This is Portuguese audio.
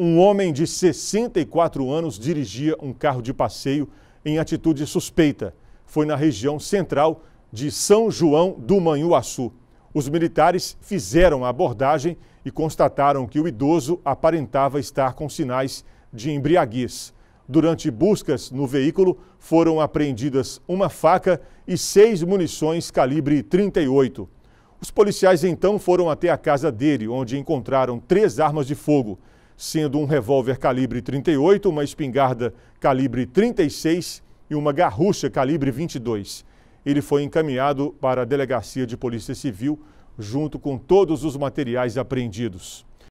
Um homem de 64 anos dirigia um carro de passeio em atitude suspeita. Foi na região central de São João do Manhuaçu. Os militares fizeram a abordagem e constataram que o idoso aparentava estar com sinais de embriaguez. Durante buscas no veículo, foram apreendidas uma faca e seis munições calibre 38. Os policiais então foram até a casa dele, onde encontraram três armas de fogo sendo um revólver calibre 38, uma espingarda calibre 36 e uma garrucha calibre 22. Ele foi encaminhado para a Delegacia de Polícia Civil junto com todos os materiais apreendidos.